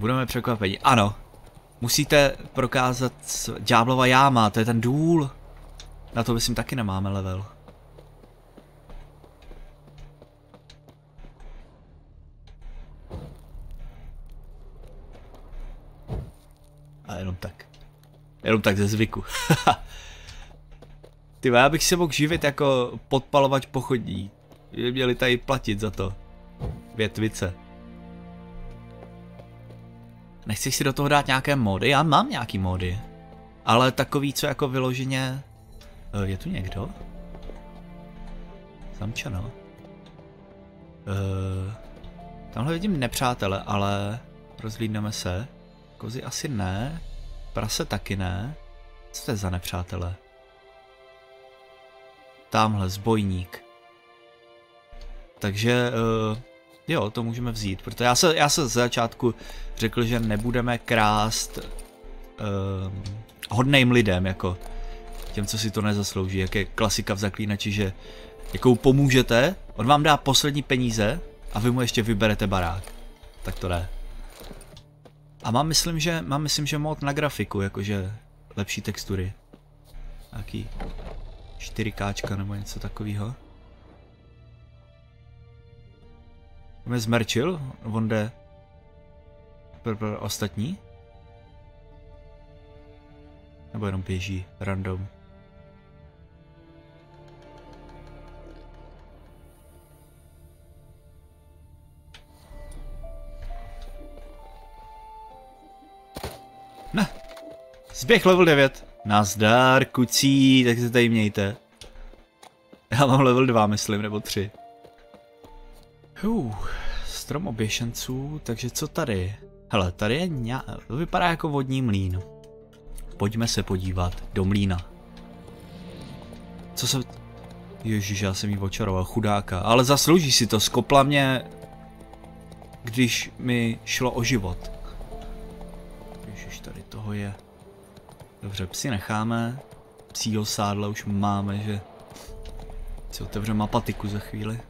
Budeme překvapení. Ano. Musíte prokázat Ďáblova jáma, to je ten důl. Na to myslím taky nemáme level. A jenom tak. Jenom tak ze zvyku. Ty já bych se mohl živit jako podpalovač pochodní. Měli tady platit za to. Větvice. Nechceš si do toho dát nějaké mody? Já mám nějaký mody. Ale takový, co jako vyloženě... Eh, je tu někdo? Samča, no. Uh, tamhle vidím nepřátele, ale rozlídneme se. Kozy asi ne. Prase taky ne. Co to je za nepřátele? Tamhle, zbojník. Takže, uh, jo, to můžeme vzít, protože já se, já se z začátku řekl, že nebudeme krást uh, hodným lidem, jako těm, co si to nezaslouží, jak je klasika v zaklínači, že jakou pomůžete, on vám dá poslední peníze a vy mu ještě vyberete barák. Tak to jde. A mám myslím, že, mám myslím, že mod na grafiku, jakože lepší textury. Nějaký 4K nebo něco takového. Je zmerčil? On jde pro, pro ostatní? Nebo jenom běží random? Ne. Zběh level 9. Nazdar, kucí, tak se tady mějte. Já mám level 2, myslím, nebo 3. Uh, strom oběšenců, takže co tady? Hele, tady je ňa... To vypadá jako vodní mlín. Pojďme se podívat do mlína. Co se... Ježiš, já jsem jí očaroval, chudáka. Ale zaslouží si to, skopla mě... Když mi šlo o život. Ježiš, tady toho je... Dobře, psi necháme. Psího sádla už máme, že... Si otevřeme mapatiku za chvíli.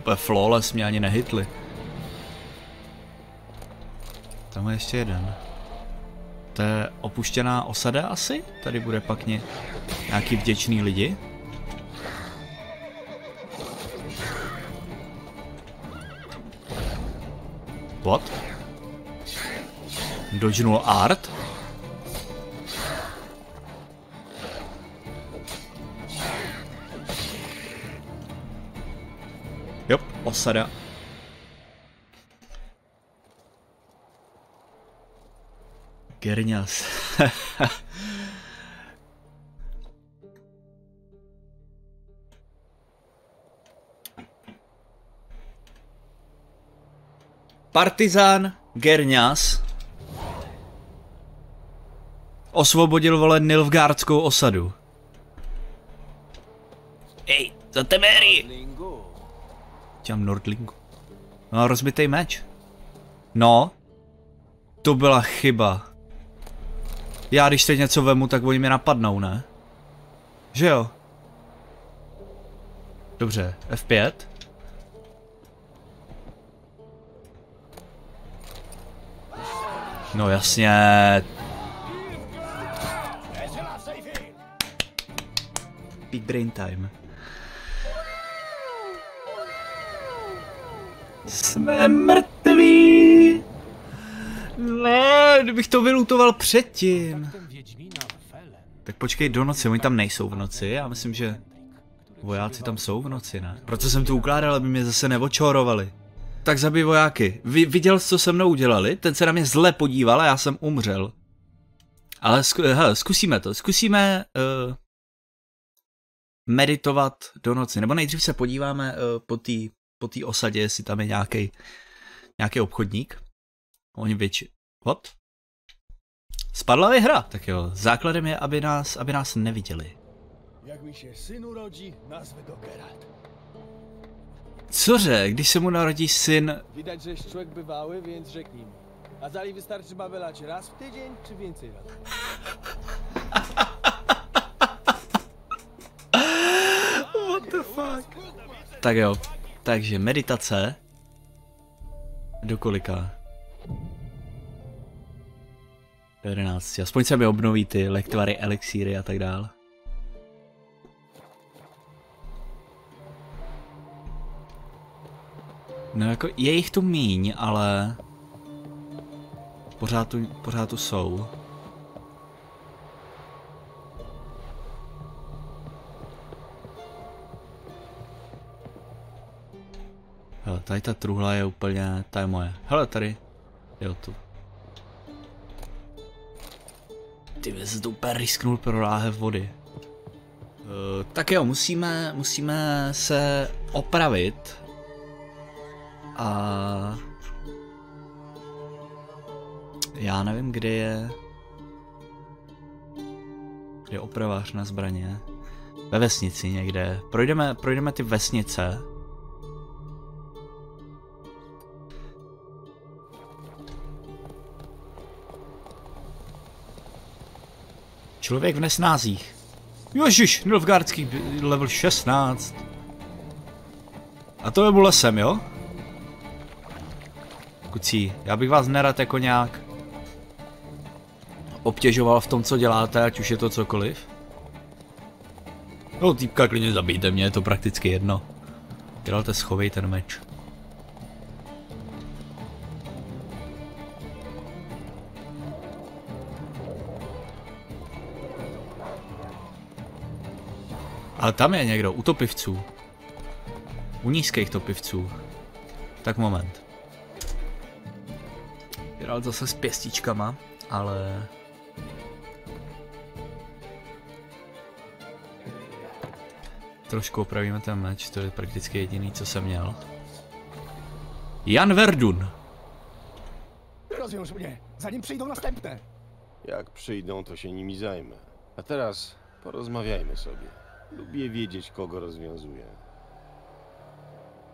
Úplně flawless, mě ani nehytli. Tam je ještě jeden. To je opuštěná osada asi? Tady bude pak ně, nějaký vděčný lidi. What? Dodgenul art? Osada. Gerňas. Partizán Gerňas osvobodil vole Nilfgaardskou osadu. Ej, za teméry! Těm Nordlingu. No rozbitý meč. No. To byla chyba. Já když teď něco vemu, tak oni mě napadnou, ne? Že jo? Dobře, F5. No jasně. Big brain time. Jsme mrtví. Ne, kdybych to vylutoval předtím. Tak počkej do noci, oni tam nejsou v noci, já myslím, že vojáci tam jsou v noci, ne? Proto jsem tu ukládal, aby mě zase neočorovali. Tak zabij vojáky. Vy, viděl jsi, co se mnou udělali? Ten se na mě zle podíval a já jsem umřel. Ale zku, hele, zkusíme to. Zkusíme uh, meditovat do noci. Nebo nejdřív se podíváme uh, po té po té osadě, jestli tam je nějaký nějaký obchodník. Oni větši... What? Spadla hra, tak jo. Základem je, aby nás, aby nás neviděli. Jak mi się syn urodzi, nazwę go Geralt. Cože, když se mu narodí syn, Widać, żeś człowiek bywały, więc rzeknij mi. A zali wystarczy babelać raz w tydzień, czy więcej razy? What the fuck? Tak jo, takže meditace. Do kolika? Do 11. Aspoň se mi obnoví ty lektvary, elixíry a tak dále. No jako je jich tu míň, ale pořád tu, pořád tu jsou. Hele, tady ta truhla je úplně, ta je moje. Hele, tady, jo tu. Ty vy se to úplně risknul pro láhev vody. Uh, tak jo, musíme, musíme se opravit. A... Já nevím, kde je... Kde je opravář na zbraně. Ve vesnici někde. Projdeme, projdeme ty vesnice. Člověk v nesnázích. Ježiš, Nilfgaardský level 16. A to je mu lesem, jo? Kucí, já bych vás nerad jako nějak obtěžoval v tom, co děláte, ať už je to cokoliv. No, týpka, klidně zabijte mě, je to prakticky jedno. Děláte schovej ten meč. Ale tam je někdo, u topivců. U nízkých topivců. Tak moment. Geralt zase s pěstičkama, ale... Trošku opravíme ten meč, to je prakticky jediný, co jsem měl. Jan Verdun. Rozwiąż mnie, zanim przyjdą następne. Jak przyjdą, to się nimi zajmę. A teraz porozmawiajmy sobie. Lubię wiedzieć, kogo rozwiązuję.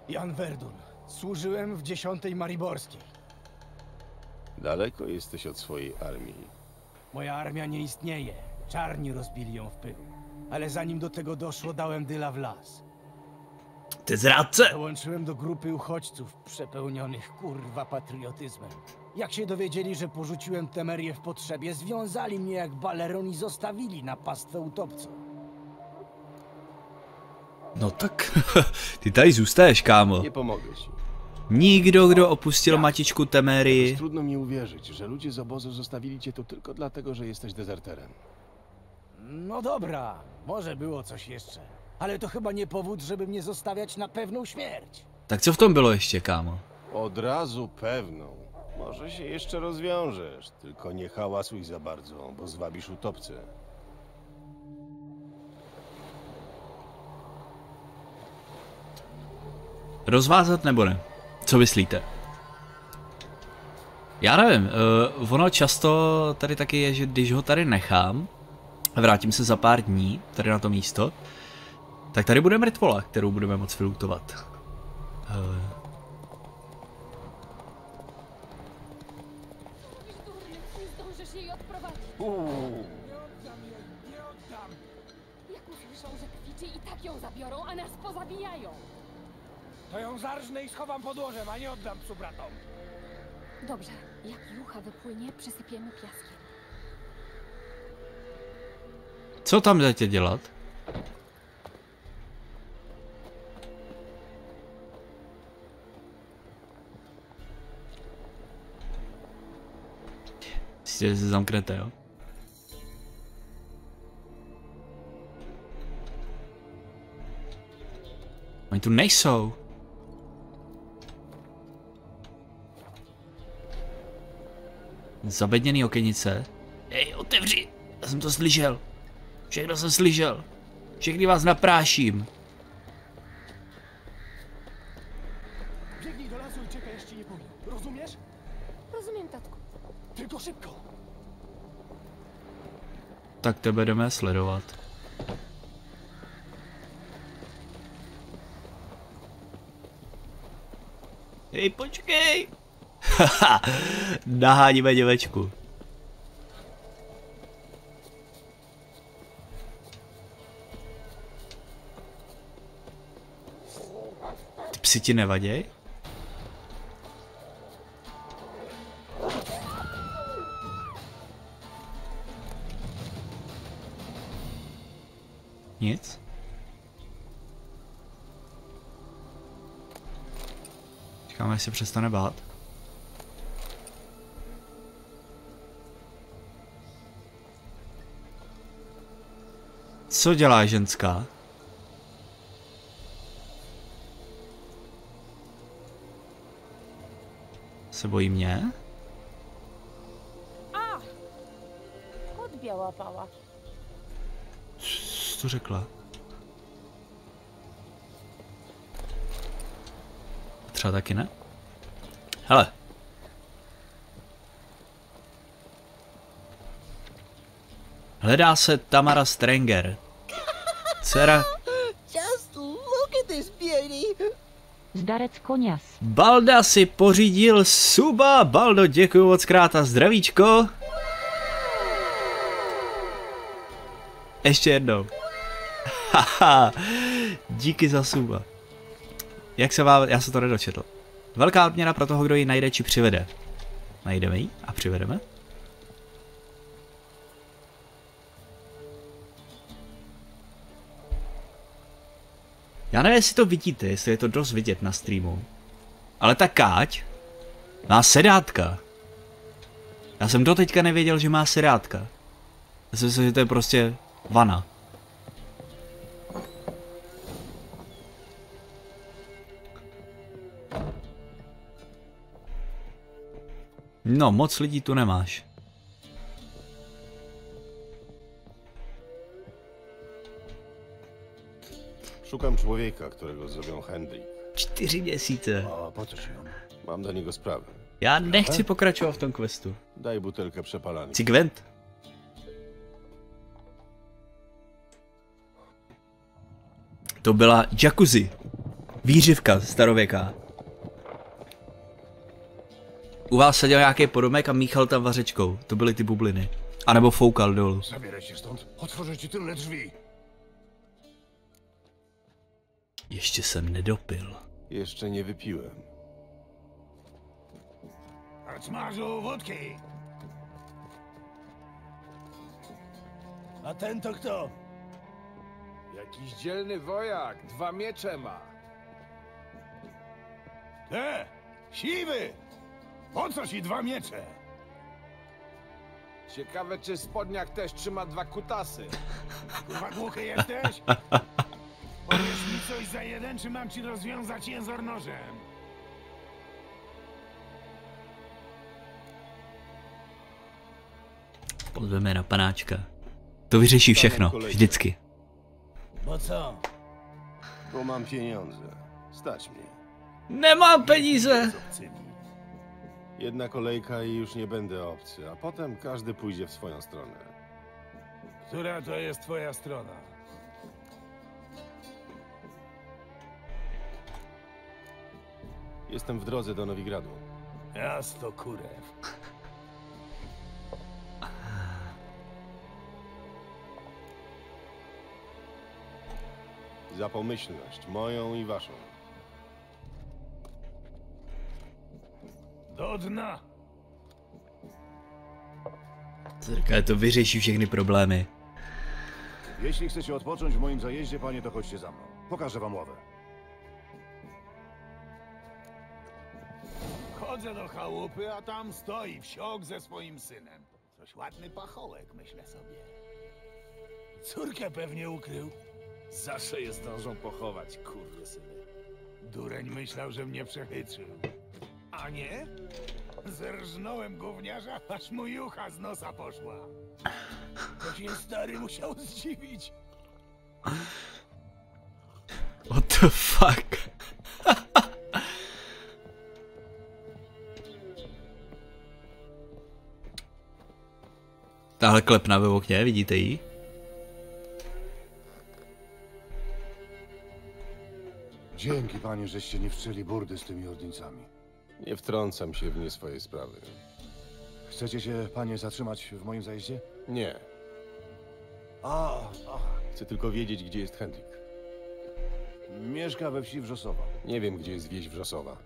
Jan Verdun. Służyłem w dziesiątej Mariborskiej. Daleko jesteś od swojej armii. Moja armia nie istnieje. Czarni rozbili ją w pył. Ale zanim do tego doszło, dałem dyla w las. Ty zrádce! Dołączyłem do grupy uchodźców przepełnionych kurwa patriotyzmem. Jak się dowiedzieli, że porzuciłem Temerię w potrzebie, związali mnie jak baleron i zostawili na pastwę utopców. No tak, ty tady zůstaješ, kámo. Nie pomogę ci. Nikdo, kdo opustil matičku Jakoś Temerii. trudno mi uwierzyć, że ludzie z obozu zostawili cię tu tylko dlatego, że jesteś dezerterem. No dobra, może było coś jeszcze. Ale to chyba nie powód, żeby mnie zostawiać na pewną śmierć. Tak co v tom bylo ještě, kámo? Od razu pewną. Może się jeszcze rozwiążesz, tylko nie hałasuj za bardzo, bo zwabisz utopcę. Rozvázat nebo ne? Co myslíte? Já nevím, uh, ono často tady taky je, že když ho tady nechám, a vrátím se za pár dní tady na to místo, tak tady bude mrtvola, kterou budeme moc vylutovat. Uh, Mówisz To ją zarżnę i schowam pod łożem, a nie oddam psu bratom. Dobrze, jak jucha wypłynie, przysypiemy piaskiem. co tam že se zamknete, jo? Oni tu nejsou. Zabedněný okenice. Ej, otevři! Já jsem to slyšel. Všechno jsem slyšel. Všechny vás napráším. Běhni do lasu i čekaj, až ti nepovím. Rozumiesz? Rozumím, tatku. Tylko szybko. Tak tebe jdeme sledovat. Hej, počkej! Naháníme děvečku. Ty psi ti nevaděj? Nic? Čekáme, se přestane bát. Co dělá ženská? Se bojí mě? A! Co to řekla? Třeba taky ne? Hele. Hledá se Tamara Stranger. Dcera Just look at this beauty. Zdarec konias. Balda si pořídil suba. Baldo, děkuji moc krát a zdravíčko. Ještě jednou. Haha, díky za suba. Jak se vám, já se to nedočetl. Velká odměna pro toho, kdo ji najde či přivede. Najdeme ji a přivedeme. Já nevím, jestli to vidíte, jestli je to dost vidět na streamu. Ale ta káť má sedátka. Já jsem doteďka nevěděl, že má sedátka. Já jsem myslel, že to je prostě vana. No, moc lidí tu nemáš. Szukam człowieka, którego zrobią Hendrik. Čtyři měsíce. A po co ci on? Mam do niego sprawę. Já nechci pokračovat v tom questu. Daj butelkę przepalanki. Chci Gwent. To byla jacuzzi. Výřivka starověká. U vás seděl nějaký podomek a míchal tam vařečkou. To byly ty bubliny. A nebo foukal dolů. Zabieraj się stąd. Otworzę ci tylne drzwi. Ještě jsem nedopil. Jeszcze nie wypiłem. Smażu wódki. A ten to kto? Jakiś dzielny wojak, dwa miecze ma. E, siwy! Po co ci dwa miecze? Ciekawe, czy spodniak też trzyma dwa kutasy. Kurwa głuchy jesteś? Coś za jeden, czy mam ci rozwiązać jęzor nożem? Pozveme na panáčka. To vyřeší všechno. Vždycky. Bo co? Bo mam pieniądze. Stać mnie. Nemám peníze. Jedna kolejka i już nie będę obcy, a potem każdy pójdzie w swoją stronę. Która to jest twoja strona? Jestem w drodze do Nowigradu. Jasno kurew. Za pomyślność, moją i waszą. Do dna. Říká, to vyřeší všechny problémy. Jeśli chcecie odpocząć w moim zajeździe, panie, to chodźcie za mną. Pokażę wam ławę. Chodzę do chałupy, a tam stoi wsiok ze swoim synem. Coś ładny pachołek, myślę sobie. Córkę pewnie ukrył. Zawsze je zdążą pochować, kurde syny. Dureń myślał, że mnie przechytrzył. A nie? Zerżnąłem gówniarza, aż mu jucha z nosa poszła. To się stary musiał zdziwić. What the fuck? Tahle klepna ve okně, vidíte ji? Dzięki, panie, żeście nie wszczęli burdy z tymi ordnicami. Nie wtrącam się w nie swoje sprawy. Chcecie się, panie, zatrzymać w moim zajeździe? Nie. A, Chcę tylko wiedzieć, gdzie jest Hendrik. mieszka we wsi Wrzosowa. Nie wiem, gdzie jest wieś Wrzosowa.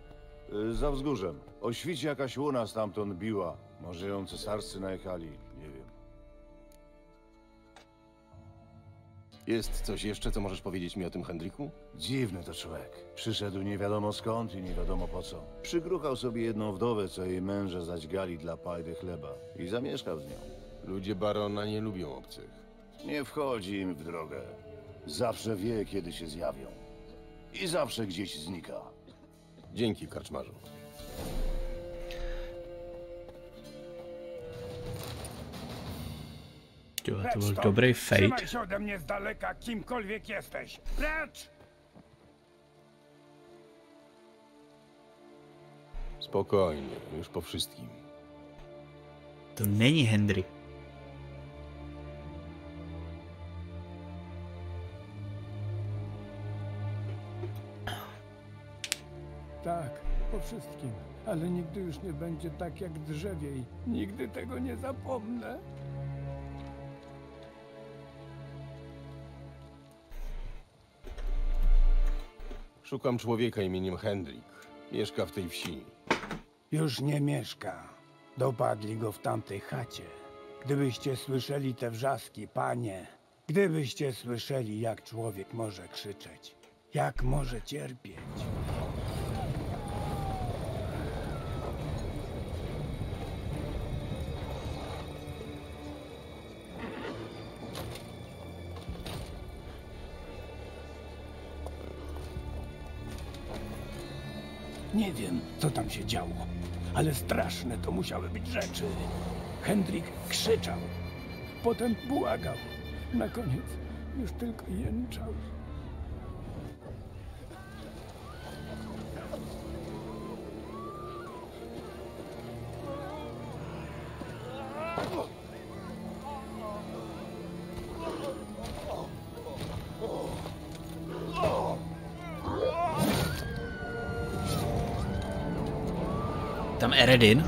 Y, Za wzgórzem. O świcie jakaś łuna stamtąd biła. Może ją cesarscy najechali, Jest coś jeszcze, co możesz powiedzieć mi o tym Hendriku? Dziwny to człowiek. Przyszedł nie wiadomo skąd i nie wiadomo po co. Przygruchał sobie jedną wdowę, co jej męża zaćgali dla pajdy chleba. I zamieszkał z nią. Ludzie barona nie lubią obcych. Nie wchodzi im w drogę. Zawsze wie, kiedy się zjawią. I zawsze gdzieś znika. Dzięki, karczmarzu. To stąd. dobrý fate. Trzymaj się ode mnie z daleka, kimkolwiek jesteś. Precz! Spokojnie, już po wszystkim. To není Henry. Tak, po wszystkim. Ale nigdy już nie będzie tak jak drzewiej. Nigdy tego nie zapomnę. Szukam człowieka imieniem Hendrik. Mieszka w tej wsi. Już nie mieszka. Dopadli go w tamtej chacie. Gdybyście słyszeli te wrzaski, panie, gdybyście słyszeli, jak człowiek może krzyczeć, jak może cierpieć. Nie wiem, co tam się działo, ale straszne to musiały być rzeczy. Hendrik krzyczał, potem błagał. Na koniec już tylko jęczał. Tam Eredin.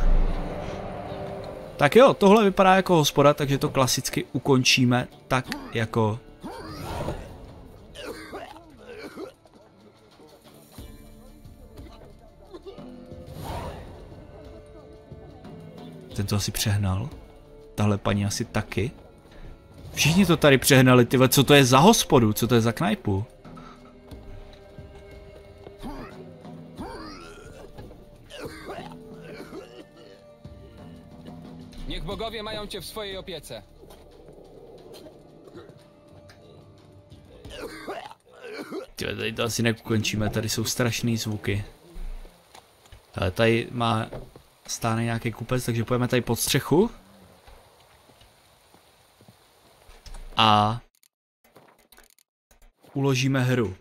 Tak jo, tohle vypadá jako hospoda, takže to klasicky ukončíme tak jako... Ten to asi přehnal. Tahle paní asi taky. Všichni to tady přehnali, tyhle, co to je za hospodu, co to je za knajpu? Bogowie mają cię w swojej opiece. Tyhle, tady to asi neukončíme, tady jsou strašné zvuky. Ale tady má stáne nějaký kupec, takže pojďme tady pod střechu. A uložíme hru.